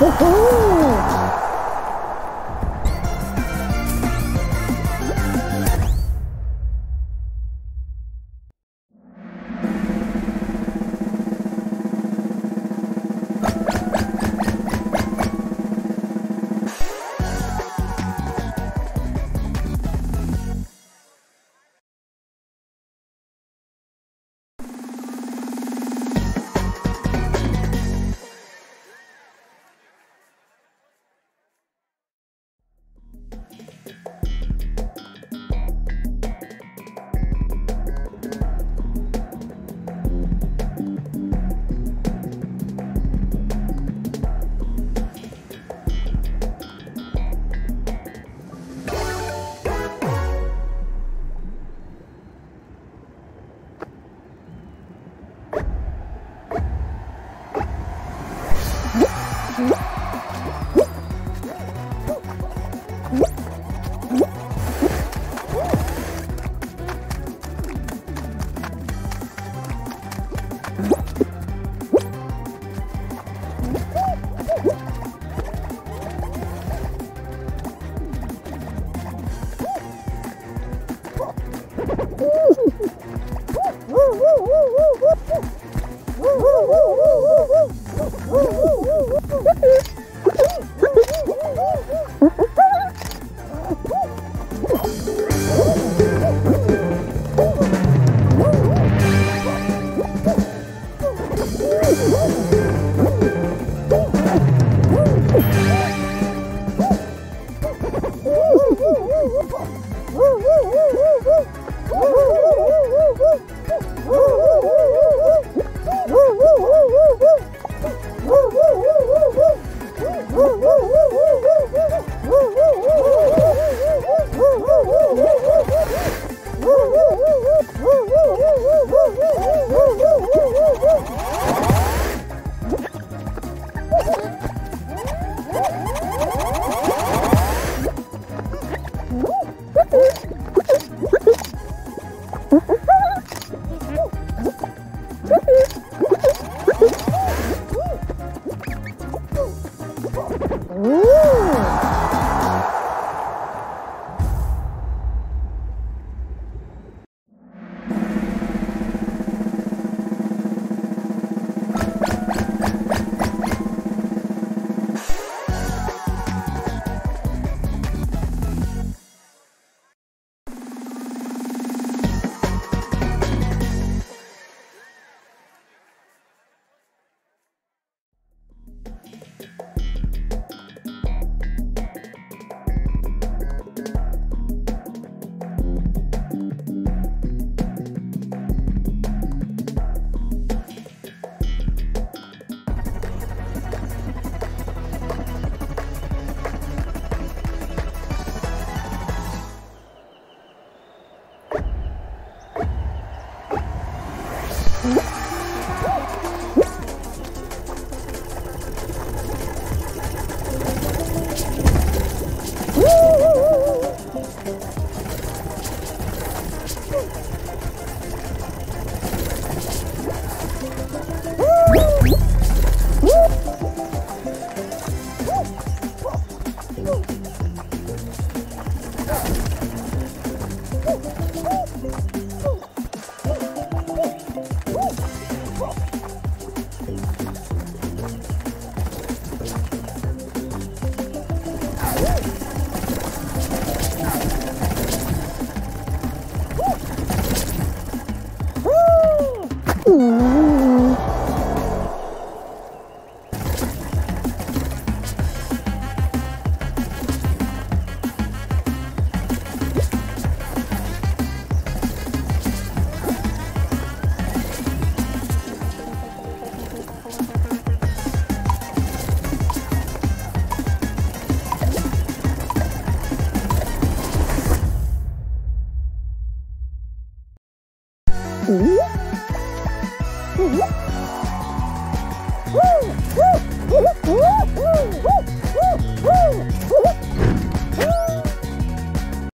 Ho ¡Woohoo!